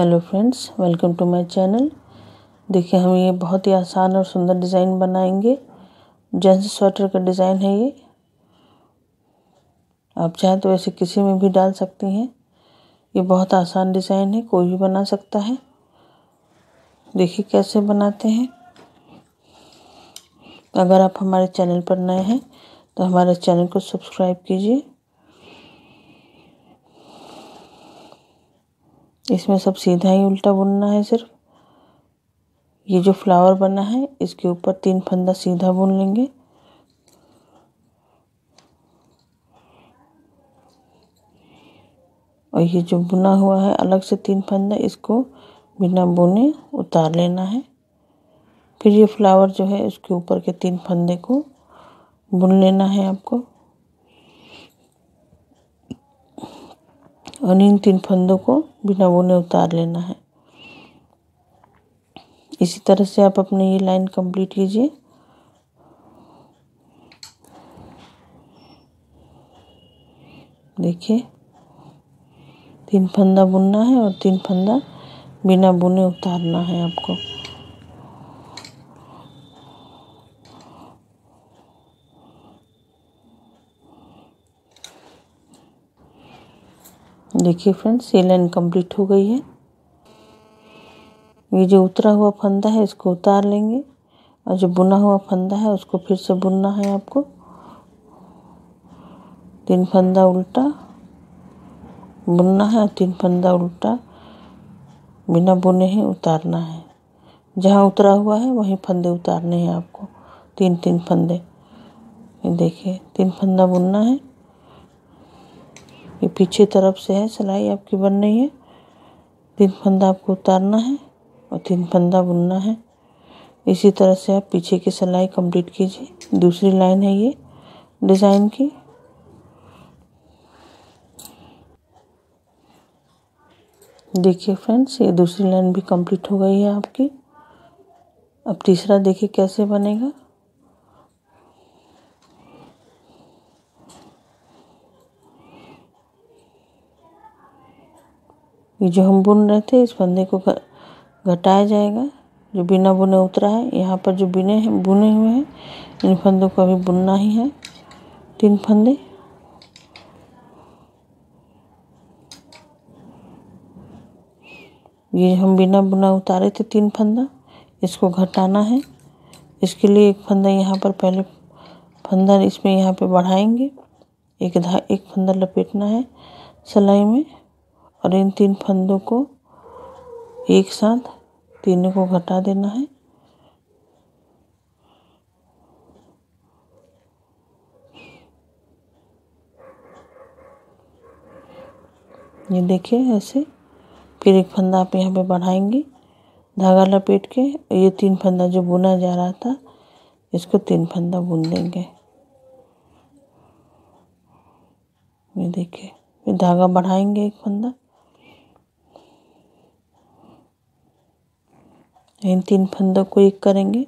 Hello friends welcome to my channel देखिए, हम ये बहुत ही आसान और सुंदर डिज़ाइन बनाएँगे। जेंट्स स्वेटर का डिज़ाइन है ये। आप चाहें तो ऐसे किसी में भी डाल सकती हैं। ये बहुत आसान डिज़ाइन है, कोई भी बना सकता है। देखिए कैसे बनाते हैं। अगर आप हमारे चैनल पर नए हैं तो हमारे चैनल को सब्सक्राइब कीजिए। इसमें सब सीधा ही उल्टा बुनना है सिर्फ़। ये जो फ्लावर बना है, इसके ऊपर तीन फंदा सीधा बुन लेंगे। और ये जो बुना हुआ है, अलग से तीन फंदा, इसको बिना बुने उतार लेना है। फिर ये फ्लावर जो है, उसके ऊपर के तीन फंदे को बुन लेना है आपको। और इन तीन फंदों को बिना बुने उतार लेना है। इसी तरह से आप अपने ये लाइन कंप्लीट कीजिए। देखिए तीन फंदा बुनना है और तीन फंदा बिना बुने उतारना है आपको। देखिए फ्रेंड्स ये लाइन कंप्लीट हो गई है। ये जो उतरा हुआ फंदा है, इसको उतार लेंगे। और जो बुना हुआ फंदा है, उसको फिर से बुनना है आपको। तीन फंदा उल्टा, बुनना है और तीन फंदा उल्टा। बिना बुने ही, उतारना है। जहाँ उतरा हुआ है, वहीं फंदे उतारने हैं आपको। तीन तीन फंदे। ये देखिए, तीन फंदा बुनना है। ये पीछे तरफ़ से है, सिलाई आपकी बन रही है। तीन फंदा आपको उतारना है और तीन फंदा बुनना है। इसी तरह से आप पीछे की सिलाई कंप्लीट कीजिए। दूसरी लाइन है ये डिज़ाइन की। देखिए फ्रेंड्स, ये दूसरी लाइन भी कंप्लीट हो गई है आपकी। अब तीसरा देखिए कैसे बनेगा। ये जो हम बुन रहे थे, इस फंदे को घटाया जाएगा। जो बिना बुने उतरा है, यहाँ पर जो बिने हैं, बुने हुए हैं, इन फंदों को अभी बुनना ही है। तीन फंदे। ये हम बिना बुना उतारे थे तीन फंदा। इसको घटाना है। इसके लिए एक फंदा यहाँ पर पहले, फंदा इसमें यहाँ पे बढ़ाएँगे। एक धा, एक फंदा लपेटना है सिलाई में। और इन तीन फंदों को एक साथ तीनों को घटा देना है। ये देखिए ऐसे, फिर एक फंदा आप यहाँ पे बढ़ाएँगे। धागा लपेट के ये तीन फंदा जो बुना जा रहा था, इसको तीन फंदा बुन देंगे। ये देखिए, फिर धागा बढ़ाएँगे एक फंदा। इन तीन फंदों को एक करेंगे।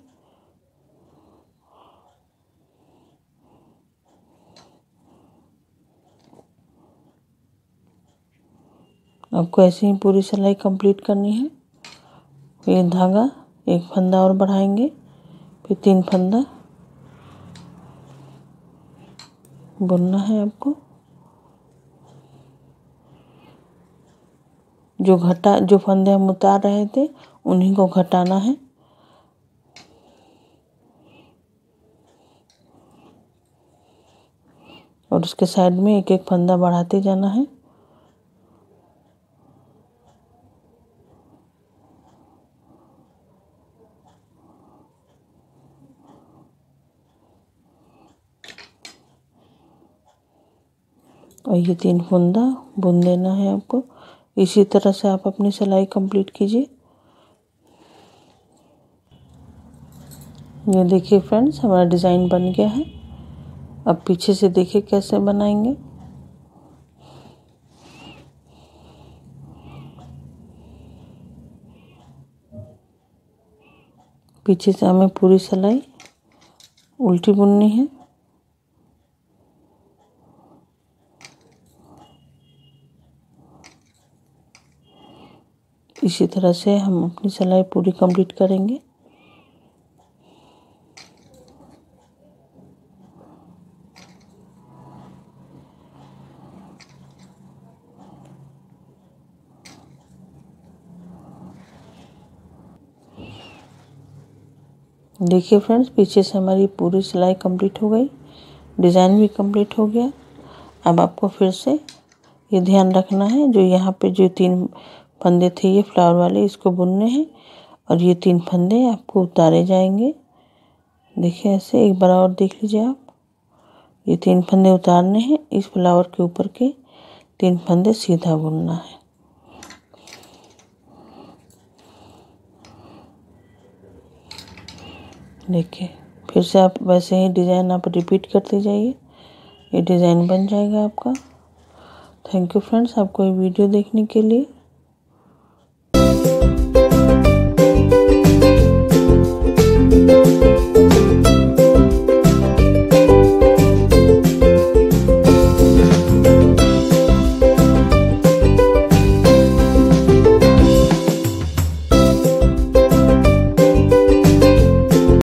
आपको ऐसे ही पूरी सिलाई कंप्लीट करनी है। ये धागा, एक फंदा और बढ़ाएँगे, फिर तीन फंदा। बुनना है आपको। जो घटा, जो फंदे हम उतार रहे थे उन्हीं को घटाना है। और उसके साइड में एक एक फंदा बढ़ाते जाना है। और ये तीन फंदा बुन देना है आपको। इसी तरह से आप अपनी सिलाई कंप्लीट कीजिए। ये देखिए फ्रेंड्स हमारा डिज़ाइन बन गया है। अब पीछे से देखिए कैसे बनाएँगे। पीछे से हमें पूरी सिलाई उल्टी बुननी है। इसी तरह से हम अपनी सिलाई पूरी कंप्लीट करेंगे। देखिए फ्रेंड्स पीछे से हमारी पूरी सिलाई कंप्लीट हो गई डिज़ाइन भी कंप्लीट हो गया। अब आपको फिर से ये ध्यान रखना है, जो यहाँ पे जो तीन फंदे थे, ये फ्लावर वाले, इसको बुनने हैं और ये तीन फंदे आपको उतारे जाएँगे। देखिए ऐसे एक बार और देख लीजिए आप। ये तीन फंदे उतारने हैं, इस फ्लावर के ऊपर के तीन फंदे सीधा बुनना है। देखिए, फिर से आप वैसे ही डिज़ाइन आप रिपीट करते जाइए ये डिज़ाइन बन जाएगा आपका। थैंक यू फ्रेंड्स आपको ये वीडियो देखने के लिए।